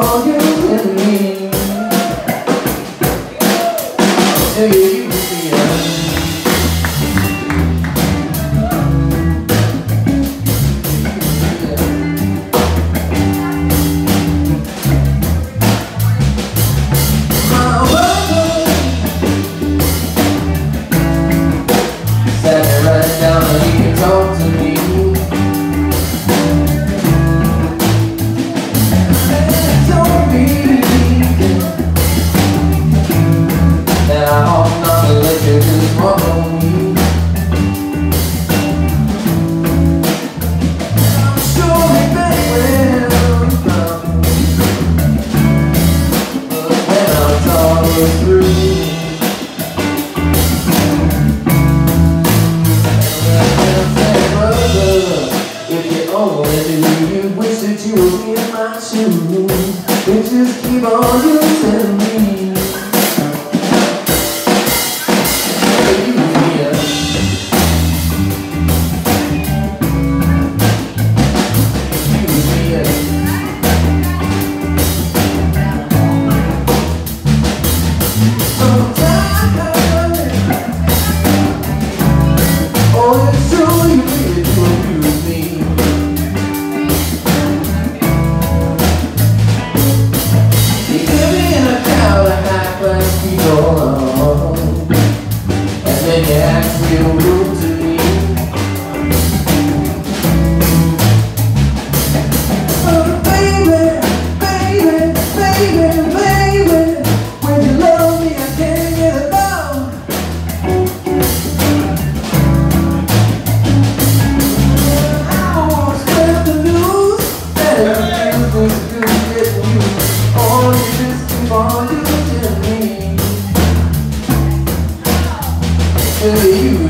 all you and me. They. You just keep on using me. nothing you get you All you listen for you to me you.